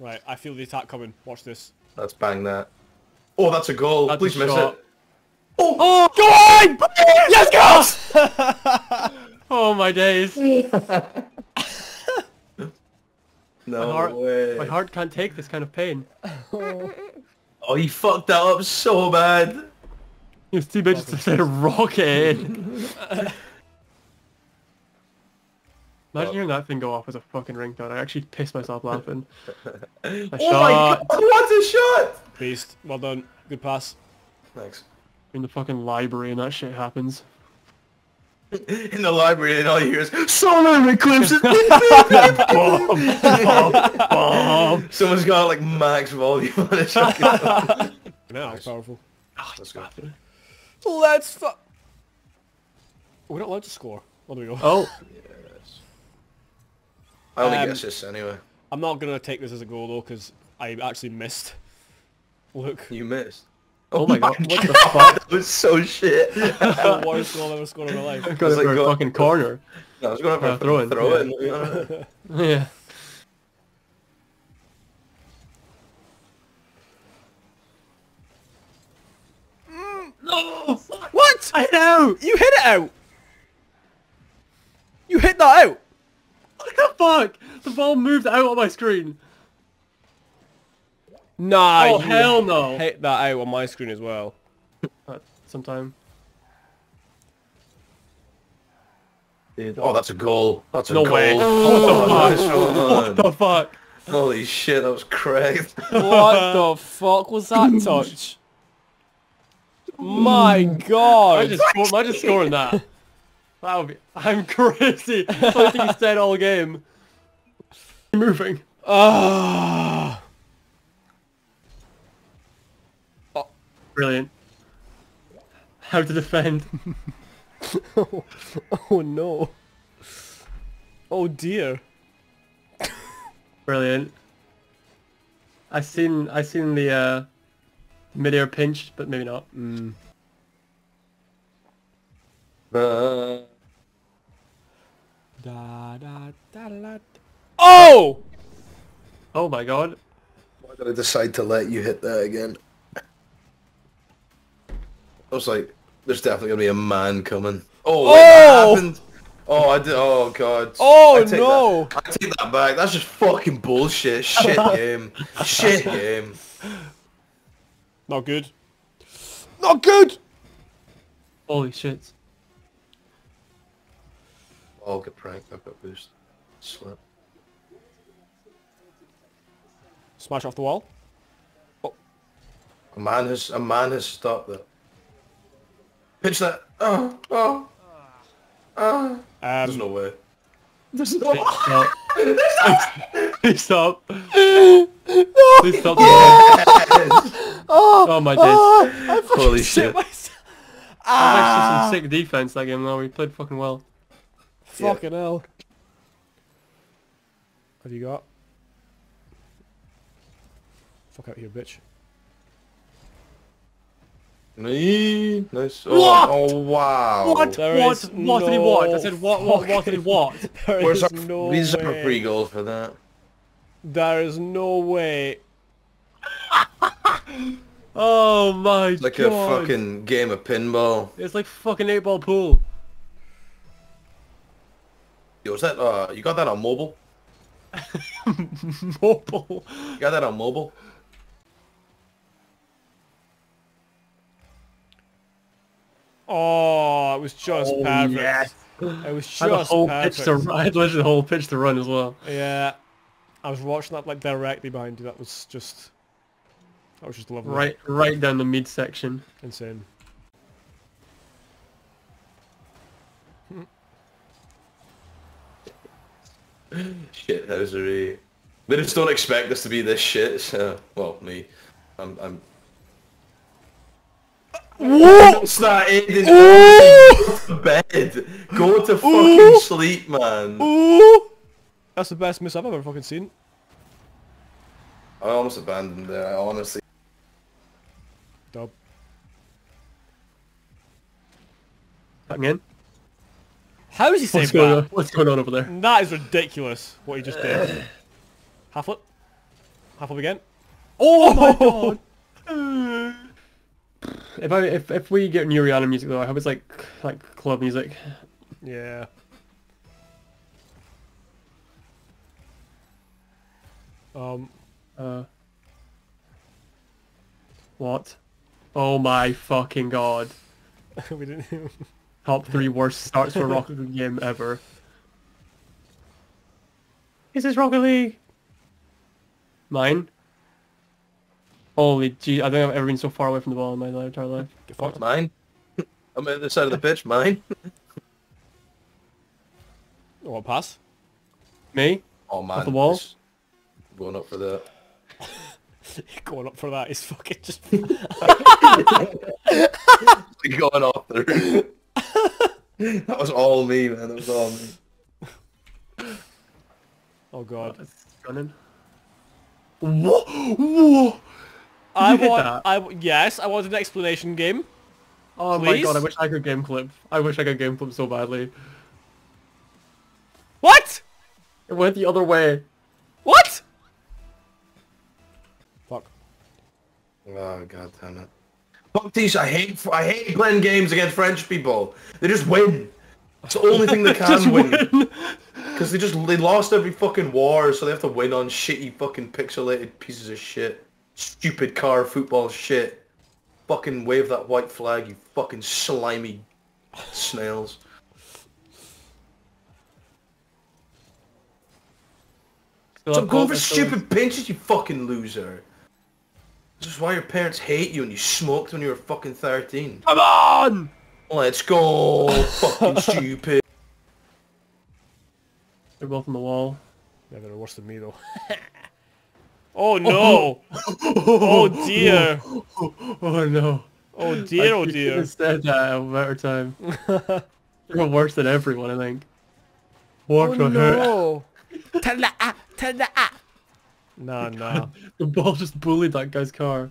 Right, I feel the attack coming. Watch this. Let's bang that. Oh, that's a goal. That's a Please miss shot. it. Oh, Go on! Yes, girls! Oh my days. no heart- way. My heart can't take this kind of pain. Oh, he fucked that up so bad. His teammate just decided to rocket it in. Imagine hearing that thing go off as a fucking ringtone. I actually pissed myself laughing. A Oh my shot god, what a shot! Beast. Well done. Good pass. Thanks. in the fucking library and that shit happens. In the library and all you hear is Solar Eclipse! Someone's got like max volume on it. Now it's powerful. Oh, Let's go. Let's fu- We're not allowed to score. Oh, there we go. Oh, I only Um, get assists anyway. I'm not gonna take this as a goal though, because I actually missed. Look. You missed. oh my god, what the fuck? That was so shit. the worst goal I've ever scored in my life. Got it like for a go- fucking corner. I was going for Uh, a throw in. throw in, in. Yeah. No! What? I know! You hit it out! You hit that out! What the fuck? The ball moved out of my screen. Nah, Oh, you hell no. hit that out on my screen as well. Uh, sometime. Oh, that's a goal. That's a No goal. way. Oh, What nice What the fuck? Holy shit, that was crazy. What the fuck was that touch? My god. I god! just, score, I just scoring that. That would be. I'm crazy. I think he's dead all game. Moving. Ah! Brilliant. How to defend. oh no. Oh dear. Brilliant. I seen I seen the uh, mid-air pinch, but maybe not. Uh, Da, da, da, da, da. Oh! Oh my god. why did I decide to let you hit that again? I was like, there's definitely gonna be a man coming. Oh, oh! wait, that Oh! happened. Oh, I did. Oh god. Oh, I no. That, I take that back. That's just fucking bullshit. Shit game. Shit game. Not good. Not good! Holy shit. I'll get pranked. I've got boost. Slip. Smash off the wall. Oh. A man has a man has stopped that. Pitch that. Oh, oh, oh. There's Um, no way. There's no. Stop. Please stop. Please stop. Oh, oh, oh my oh, days. I fucking Holy shit shit. myself. Actually ah. some sick defense that game though. We played fucking well. Fucking hell. Have you got? Fuck out here, bitch. Me. Nice. Oh, What? oh wow. What? There what? is What did he watch? I said what? What? What did he watch? There Where's is our, no we deserve a free goal for that. There is no way. Oh my It's like god. a fucking game of pinball. It's like fucking eight ball pool. Yo, is that uh you got that on mobile? Mobile. You got that on mobile? Oh, it was just Oh, perfect. yes. It was I had a whole perfect. pitch to run. I had literally the whole pitch to run as well. Yeah. I was watching that like directly behind you. That was just... That was just lovely. Right, right down the mid section. Insane. Shit housery. They just don't expect us to be this shit, so well me. I'm I'm What? It's not Go to bed. Go to fucking sleep, man. Ooh! That's the best miss I've ever fucking seen. I almost abandoned there, I honestly. Dub. Back in. How is he What's saved going on? that? What's going on over there? That is ridiculous, what he just did. Half foot. Half up again. Oh my god! if I if if we get new Rihanna music though, I hope it's like like club music. Yeah. Um, Uh. What? Oh my fucking god! we didn't. Top three worst starts for a Rocket League game ever. Is this Rocket League? Mine? Holy gee, I don't think I've ever been so far away from the ball in my entire life. Get fucked. Mine. I'm at the side of the pitch. Mine. Oh, what pass? Me? Oh man. the wall? this- Going up for that. Going up for that is fucking just. Going off the roof. that was all me, man. That was all me. Oh god. It's running. Whoa! Whoa! I you hit want. that? I w- yes, I wanted an explanation game. Oh my god, I wish I could game clip. I wish I could game clip so badly. What? It went the other way. What? Fuck. Oh god damn it. Fuck these, I hate I hate playing games against French people. They just win. It's the only thing they can win. Because they just they lost every fucking war, so they have to win on shitty fucking pixelated pieces of shit. Stupid car football shit. Fucking wave that white flag, you fucking slimy snails. So have go gold, for stupid pinches, you fucking loser. This is why your parents hate you and you smoked when you were fucking 13. Come on! Let's go, fucking stupid. They're both on the wall. Yeah, they're worse than me though. Oh, oh, oh no! oh dear! Oh no. Oh dear! Oh You dear! could've said that a better time. You're worse than everyone, I think. What Oh the heck? no! Turn that up! Turn that up! Nah, nah. The ball just bullied that guy's car.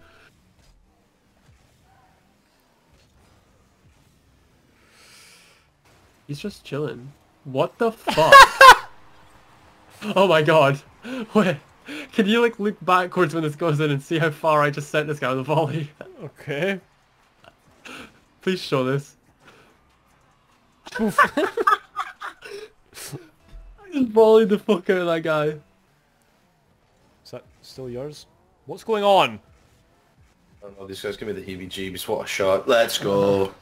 He's just chilling. What the fuck? oh my god. Wait. Can you like look backwards when this goes in and see how far I just sent this guy with a volley? Okay. Please show this. I just volleyed the fuck out of that guy. Is that still yours? What's going on? I don't know, these guys give me the heebie-jeebies. What a shot. Let's go. These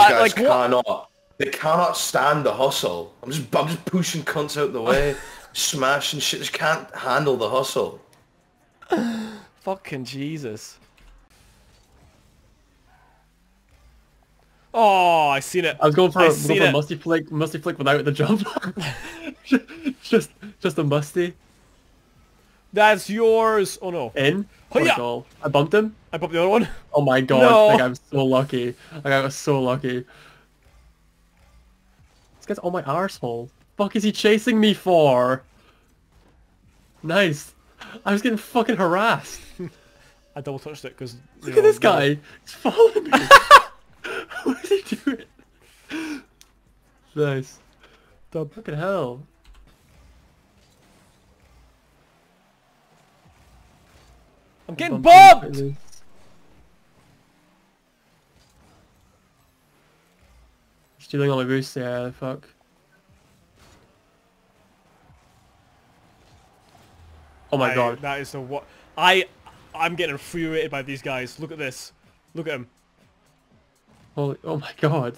That, guys like, what- cannot. They cannot stand the hustle. I'm just, I'm just pushing cunts out the way, smashing shit. Just can't handle the hustle. Fucking Jesus. Oh, I seen it. I was going for I a, seen going for a it. musty flick, musty flick without the jump. just, just a musty That's yours. Oh no. in. Oh, Hiya! goal. I bumped him. I bumped the other one. Oh my god! No. Like I'm so lucky. Like I was so lucky. This guy's on my arsehole. Fuck is he chasing me for? Nice. I was getting fucking harassed. I double touched it because. Look at this guy. He's following me. what is he doing? Nice. Fucking hell. I'm getting Bumped Stealing all my boosts, yeah, fuck. Oh my I- god. That is the what. I. I'm getting infuriated by these guys. Look at this. Look at him. Holy, oh my god.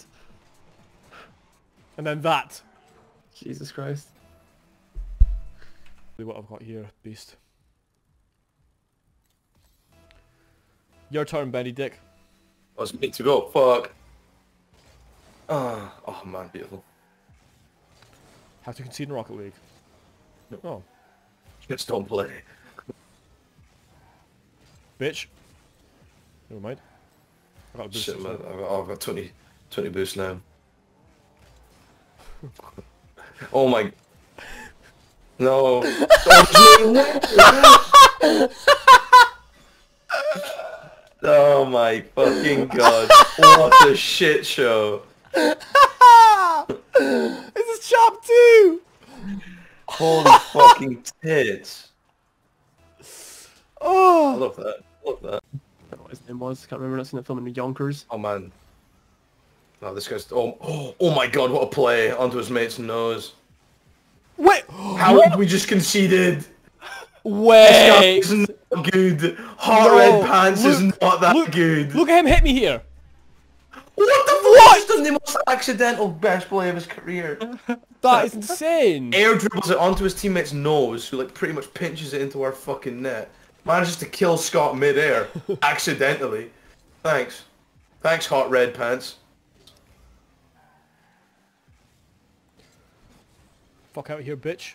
And then that. Jesus Christ. What I've got here, beast. Your turn, Benny Dick. I was meant to go. Fuck. Ah, oh man, beautiful. How to concede in Rocket League. No. Oh, Just don't play. bitch. Never mind. I got a boost. Shit, man. I've got, I've got 20, 20 boosts now. oh my... No. oh my fucking god. What a shit show. this is chop two. Holy fucking tits. Oh. I Oh! love that. I love that. I don't know what his name was. Can't remember. Not seen that film in Yonkers. Oh man. No, this guy's. Oh, oh, oh my god, what a play onto his mate's nose. Wait! How did we just conceded? Wait! This not good. Hot No, red pants is look, not that look, good. Look at him hit me here! What the fuck? What? He's done the most accidental best play of his career. That is insane! Air dribbles it onto his teammate's nose, who like pretty much pinches it into our fucking net. Manages to kill Scott mid-air, accidentally. Thanks. Thanks, hot red pants. Fuck out of here, bitch.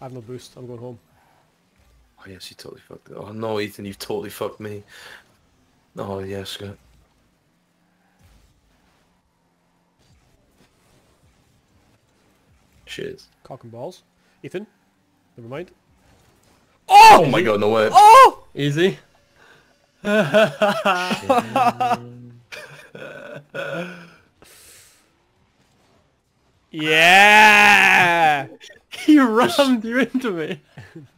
I have no boost, I'm going home. Oh yes, you totally fucked it. Oh no, Ethan, you've totally fucked me. Oh yes, Scott. Shit. Cock and balls. Ethan? Never mind. Oh my god, no way. Oh! Easy. Yeah! He rammed you into me.